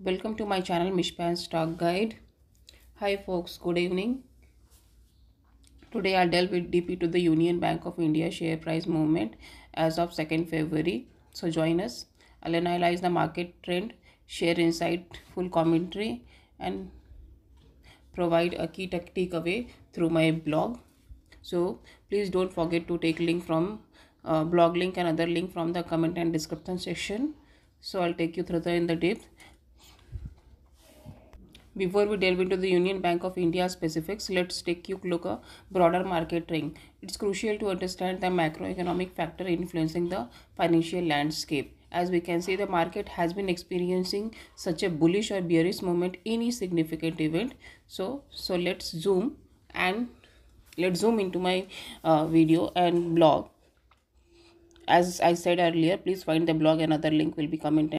Welcome to my channel Mishpan Stock Guide. Hi folks, good evening. Today I'll delve with deep into the Union Bank of India share price movement as of 2nd February. So join us. I'll analyze the market trend, share insight, full commentary and provide a key takeaway through my blog. So please don't forget to take a link from uh, blog link and other link from the comment and description section. So I'll take you through the in the depth before we delve into the Union Bank of India specifics, let's take a look at broader market trend. It's crucial to understand the macroeconomic factor influencing the financial landscape. As we can see, the market has been experiencing such a bullish or bearish movement any significant event. So, so let's zoom and let's zoom into my uh, video and blog. As I said earlier, please find the blog. Another link will be commented.